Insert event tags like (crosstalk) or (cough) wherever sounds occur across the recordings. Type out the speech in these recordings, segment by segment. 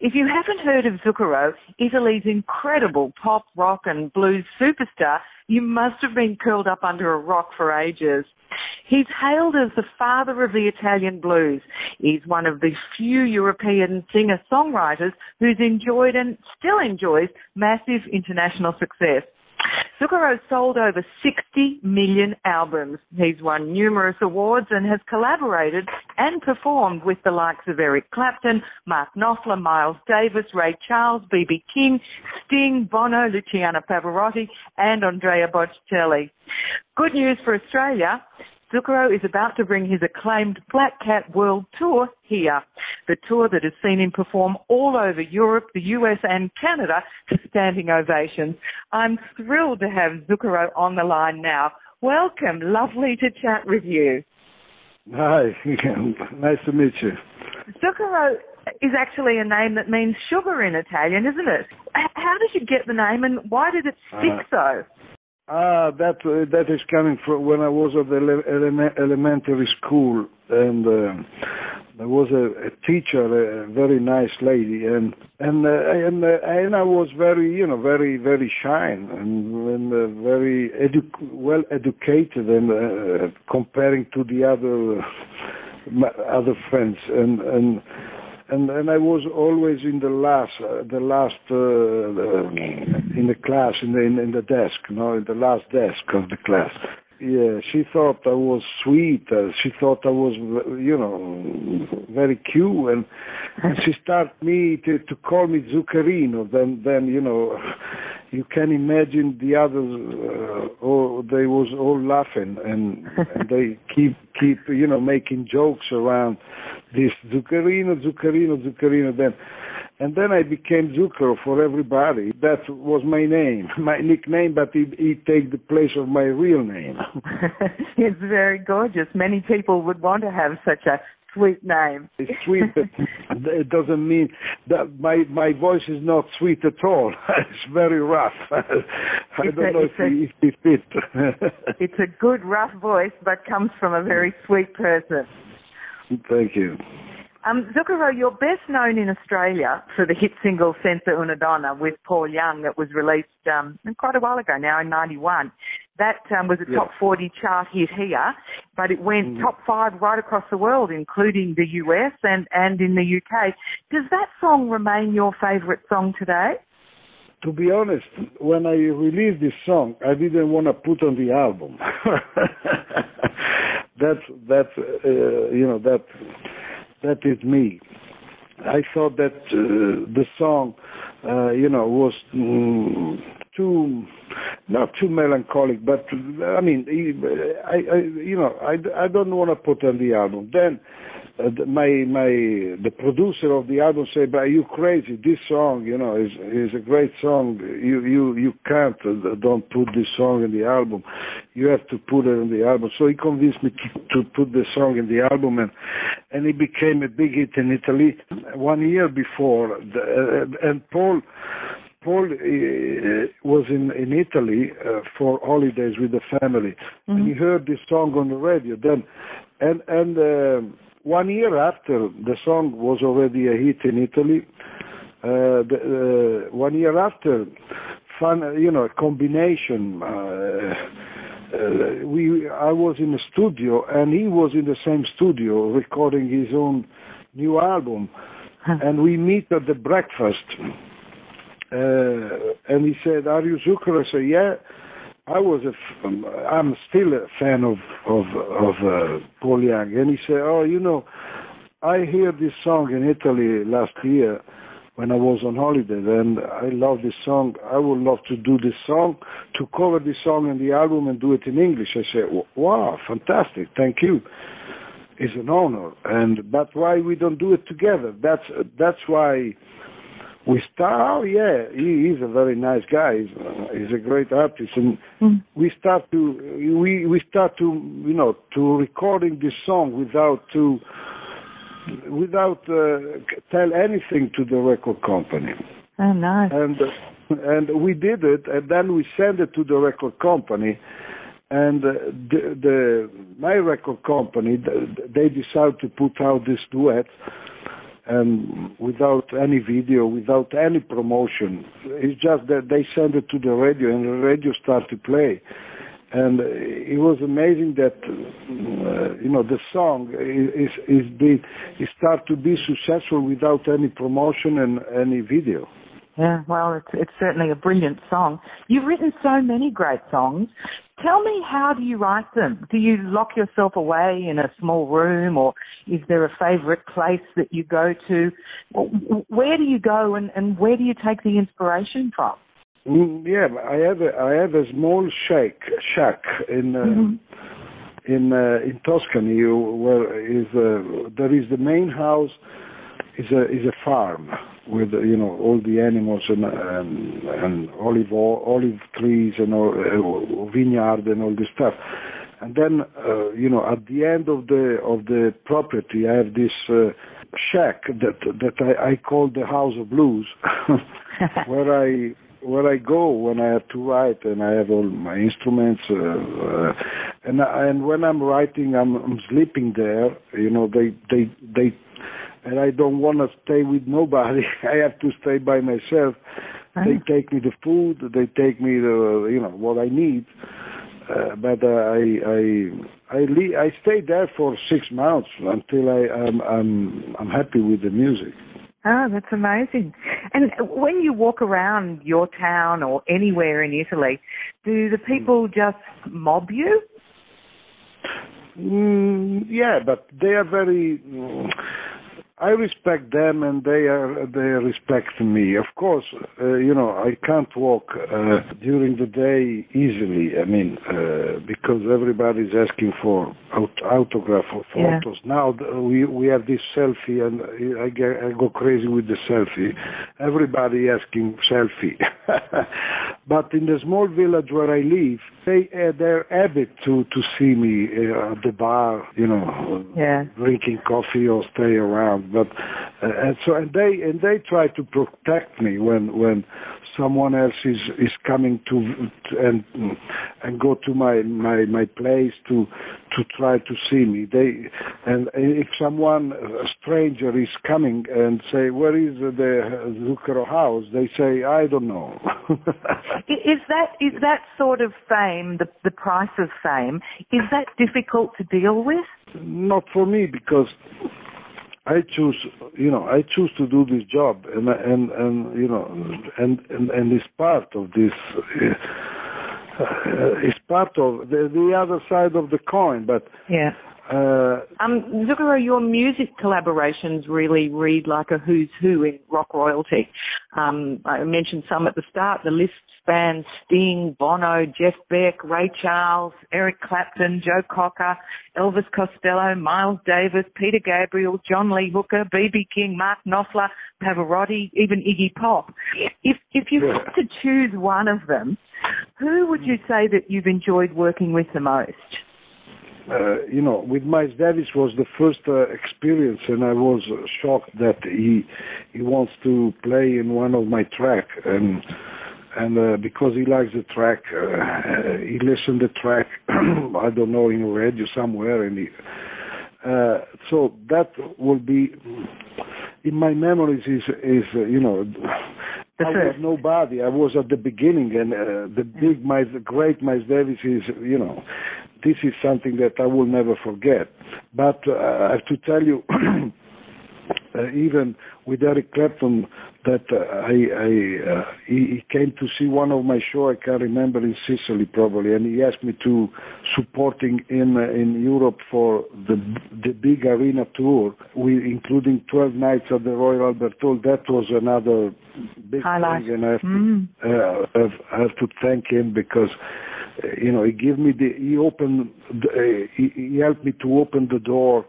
If you haven't heard of Zucchero, Italy's incredible pop, rock and blues superstar, you must have been curled up under a rock for ages. He's hailed as the father of the Italian blues. He's one of the few European singer-songwriters who's enjoyed and still enjoys massive international success. Zucchero sold over 60 million albums. He's won numerous awards and has collaborated and performed with the likes of Eric Clapton, Mark Knopfler, Miles Davis, Ray Charles, B.B. King, Sting, Bono, Luciano Pavarotti, and Andrea Bocelli. Good news for Australia. Zucchero is about to bring his acclaimed Black Cat World Tour here. The tour that has seen him perform all over Europe, the US and Canada to standing ovations. I'm thrilled to have Zucchero on the line now. Welcome. Lovely to chat with you. Hi. (laughs) nice to meet you. Zucchero is actually a name that means sugar in Italian, isn't it? How did you get the name and why did it stick uh, so? Ah, that uh, that is coming from when I was at the ele- elementary school, and uh, there was a, a teacher, a very nice lady, and and uh, and uh, and I was very, you know, very very shy and, and uh, very edu- well educated, and uh, comparing to the other uh other friends, and and and and I was always in the last, uh, the last uh, in the class, in the in, in the desk, you know, in the last desk of the class. Yeah, she thought I was sweet. Uh, she thought I was, you know, very cute, and, and she started me to to call me Zuccherino. Then then you know, you can imagine the others. Uh, oh, they was all laughing, and, and they (laughs) keep keep you know making jokes around this Zuccherino, Zuccherino, Zuccherino. Then and then I became Zucchero for everybody. That was my name, (laughs) my nickname, but it, it takes the place of my real name. (laughs) it's very gorgeous. Many people would want to have such a sweet name. It's sweet. (laughs) it doesn't mean that my my voice is not sweet at all. it's very rough. I it's don't a, know if, it, if it fit. it's a good rough voice, but comes from a very sweet person. Thank you. Um, Zucchero, you're best known in Australia for the hit single Senza una donna with Paul Young that was released um, quite a while ago now in 91. That um, was a top 40 chart hit here, but it went mm. top five right across the world, including the US and, and in the UK. Does that song remain your favourite song today? To be honest, when I released this song, I didn't want to put on the album. (laughs) that's that uh, you know that that is me. I thought that uh, the song, uh, you know, was mm, too not too melancholic, but I mean, I, I you know, I, I don't want to put on the album. Then my my the producer of the album said, "But are you crazy? This song, you know, is is a great song. You you you can't uh, don't put this song in the album. You have to put it in the album." So he convinced me to, to put the song in the album, and and it became a big hit in Italy one year before. The, uh, and Paul. Paul uh, was in in Italy uh, for holidays with the family, mm-hmm. and he heard this song on the radio. Then, and and uh, one year after the song was already a hit in Italy, uh, the, uh, one year after, fun, you know, a combination. Uh, uh, we, I was in the studio, and he was in the same studio recording his own new album, and we meet at the breakfast. Uh, and he said, "Are you Zucker?" I said, "Yeah." I was a, um, I'm still a fan of of of uh, Paul Young, and he said, "Oh, you know, I hear this song in Italy last year when I was on holiday, and I love this song. I would love to do this song, to cover this song in the album and do it in English." I said, "Wow, fantastic! Thank you. It's an honor." And but why we don't do it together? That's that's why we start. Oh yeah, he, he's a very nice guy. He's, uh, he's a great artist, and mm. we start to we we start to you know to recording this song without to without uh, tell anything to the record company. Oh nice. And uh, and we did it, and then we sent it to the record company. And uh, the, the my record company, they decided to put out this duet, and without any video, without any promotion. It's just that they send it to the radio and the radio start to play. And it was amazing that uh, you know the song is is be is start to be successful without any promotion and any video. Yeah, well, it's it's certainly a brilliant song. You've written so many great songs. Tell me, how do you write them? Do you lock yourself away in a small room, or is there a favourite place that you go to? Where do you go, and, and where do you take the inspiration from? Mm, yeah, I have a, I have a small shack shack in. Uh, mm-hmm in uh, in Tuscany, where is uh, there is the main house is a is a farm, with you know all the animals and and, and olive olive trees and all, uh, vineyard and all this stuff. And then uh, you know at the end of the of the property, I have this uh, shack that that I, I call the House of Blues, (laughs) where I where I go when I have to write and I have all my instruments uh, uh, and and when I'm writing I'm, I'm sleeping there you know they they they and I don't want to stay with nobody. (laughs) I have to stay by myself. Uh-huh. They take me the food. They take me the you know what I need. Uh, but uh, I I I le- I stayed there for six months until I I'm I'm I'm happy with the music. Oh, that's amazing. And when you walk around your town or anywhere in Italy, do the people just mob you? Mm, yeah, but they are very. I respect them and they are they respect me. Of course, uh, you know I can't walk uh, during the day easily. I mean, uh, because everybody's asking for aut- autograph or photos. Yeah. Now we we have this selfie, and I, get, I go crazy with the selfie. Everybody asking selfie. (laughs) but in the small village where I live, they uh, they're habit to to see me uh, at the bar, you know, yeah. drinking coffee or stay around but uh, and so and they and they try to protect me when when someone else is is coming to, to and and go to my my my place to to try to see me. They and if someone a stranger is coming and say where is the Zucchero house? they say I don't know. (laughs) Is that is that sort of fame the the price of fame is that difficult to deal with? Not for me because I choose, you know, I choose to do this job, and and and you know, and and and it's part of this. Uh, it's part of the the other side of the coin, but yeah. Uh, um, Zucchero, your music collaborations really read like a who's who in rock royalty. Um, I mentioned some at the start. The list spans Sting, Bono, Jeff Beck, Ray Charles, Eric Clapton, Joe Cocker, Elvis Costello, Miles Davis, Peter Gabriel, John Lee Hooker, B.B. King, Mark Knopfler, Pavarotti, even Iggy Pop. If if you had to choose one of them, who would you say that you've enjoyed working with the most? Uh, you know, with Miles Davis was the first uh, experience, and I was shocked that he he wants to play in one of my track, and and uh, because he likes the track, uh, he listened the track, (clears throat) I don't know, in radio somewhere, and he, uh, so that will be in my memories is is uh, you know. I was nobody. I was at the beginning, and uh, the big, Miles, great Miles Davis is, you know, this is something that I will never forget. But uh, I have to tell you, (clears throat) uh, even with Eric Clapton, that uh, I, I uh, he, came to see one of my show. I can't remember in Sicily probably, and he asked me to supporting in uh, in Europe for the the big arena tour, we, including 12 nights at the Royal Albert Hall. That was another big Highlight. thing, and I have, mm. to, uh, I have to thank him because you know, he gave me the, he opened, the, uh, he, he, helped me to open the door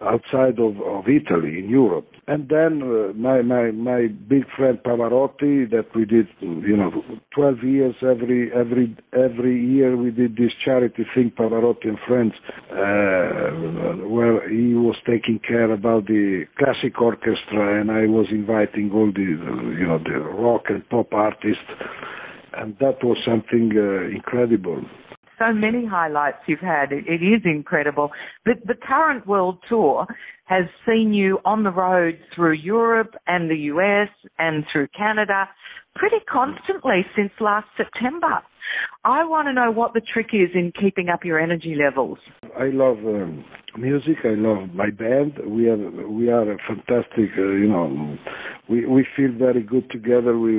outside of, of Italy in Europe. And then uh, my, my, my big friend Pavarotti that we did, you know, 12 years every, every, every year we did this charity thing, Pavarotti and Friends, uh, where he was taking care about the classic orchestra and I was inviting all the, you know, the rock and pop artists and that was something uh, incredible. so many highlights you've had. It, is incredible. The current world tour has seen you on the road through Europe and the US and through Canada pretty constantly since last September. I want to know what the trick is in keeping up your energy levels. I love um, music. I love my band. We are we are a fantastic. Uh, you know, we we feel very good together. We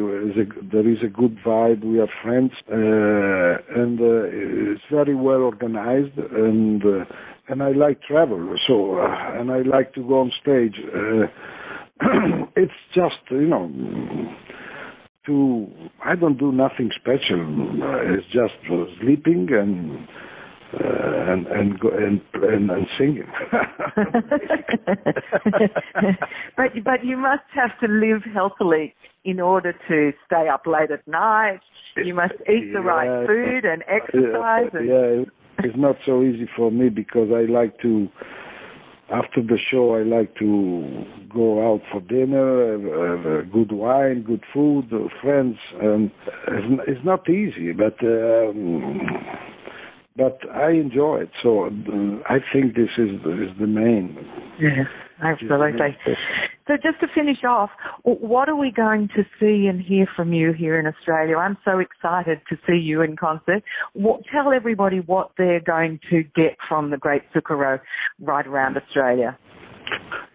there is a good vibe. We are friends, uh, and uh, it's very well organized. And uh, and I like travel. So uh, and I like to go on stage. Uh, (clears throat) it's just you know to I don't do nothing special. It's just sleeping and uh, and and and and, and singing. (laughs) but but you must have to live healthily in order to stay up late at night. You must eat the yeah, right food and exercise. Yeah, and... yeah, it's not so easy for me because I like to after the show, I like to go out for dinner, have, have good wine, good food, friends, and it's, it's not easy, but um, but I enjoy it. So uh, I think this is is the main. Yeah, absolutely. So just to finish off, what are we going to see and hear from you here in Australia? I'm so excited to see you in concert. What, tell everybody what they're going to get from the Great Zucchero right around Australia.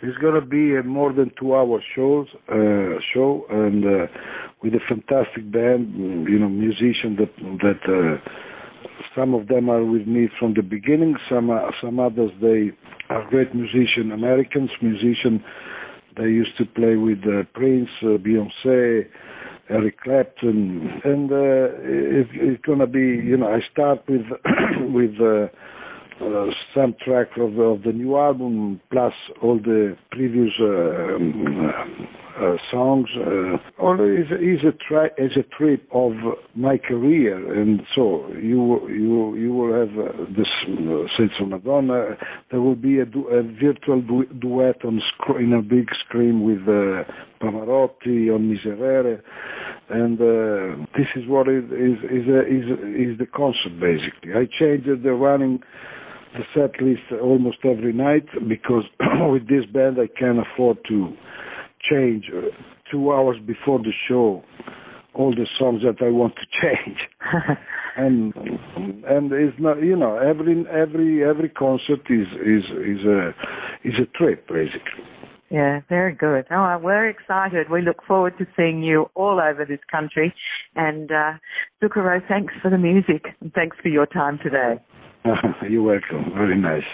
It's going to be a more than two-hour shows uh, show, and uh, with a fantastic band, you know, musicians that that. Some of them are with me from the beginning. Some uh, some others they are great musicians, Americans musicians they used to play with uh, Prince, uh, Beyonce, Eric Clapton, and uh, it, it's gonna be, you know, I start with (coughs) with uh, uh, some track of, of the new album plus all the previous uh, um, uh, songs. Uh, all is is a tra- is a trip of my career, and so you you you will have uh, this uh, Senza una donna. There will be a, du- a virtual du- duet on sc- in a big screen with Pavarotti on Miserere, and this is what is is is, is is the concert basically. I changed the running the set list almost every night because (clears throat) with this band I can afford to change two hours before the show all the songs that I want to (laughs) change. (laughs) and and it's not you know every every every concert is is is a is a trip basically. Yeah, very good. Oh, we're excited. We look forward to seeing you all over this country. And uh, Zucchero, thanks for the music and thanks for your time today. You're welcome. Very nice.